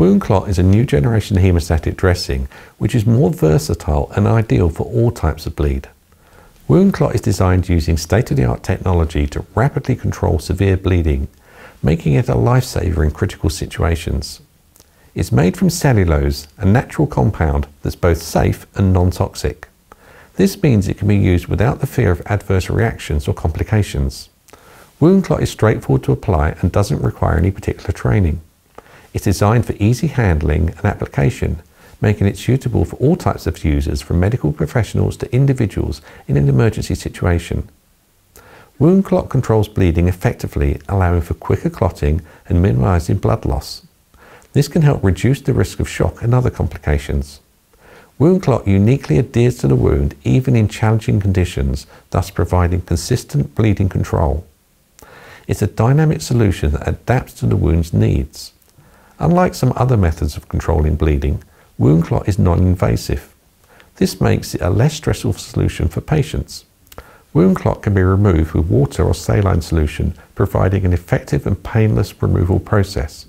WoundClot is a new generation hemostatic dressing which is more versatile and ideal for all types of bleed. WoundClot is designed using state-of-the-art technology to rapidly control severe bleeding, making it a lifesaver in critical situations. It's made from cellulose, a natural compound that's both safe and non-toxic. This means it can be used without the fear of adverse reactions or complications. WoundClot is straightforward to apply and doesn't require any particular training. It's designed for easy handling and application, making it suitable for all types of users from medical professionals to individuals in an emergency situation. WoundClot controls bleeding effectively, allowing for quicker clotting and minimizing blood loss. This can help reduce the risk of shock and other complications. WoundClot uniquely adheres to the wound even in challenging conditions, thus providing consistent bleeding control. It's a dynamic solution that adapts to the wound's needs. Unlike some other methods of controlling bleeding, WoundClot is non-invasive. This makes it a less stressful solution for patients. WoundClot can be removed with water or saline solution, providing an effective and painless removal process.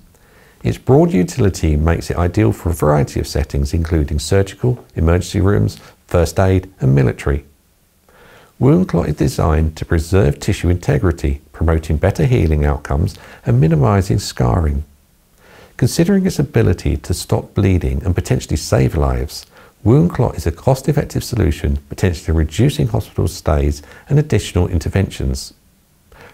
Its broad utility makes it ideal for a variety of settings including surgical, emergency rooms, first aid and military. WoundClot is designed to preserve tissue integrity, promoting better healing outcomes and minimizing scarring. Considering its ability to stop bleeding and potentially save lives, WoundClot is a cost-effective solution, potentially reducing hospital stays and additional interventions.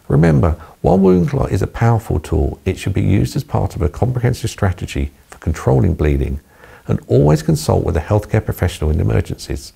Remember, while WoundClot is a powerful tool, it should be used as part of a comprehensive strategy for controlling bleeding and always consult with a healthcare professional in emergencies.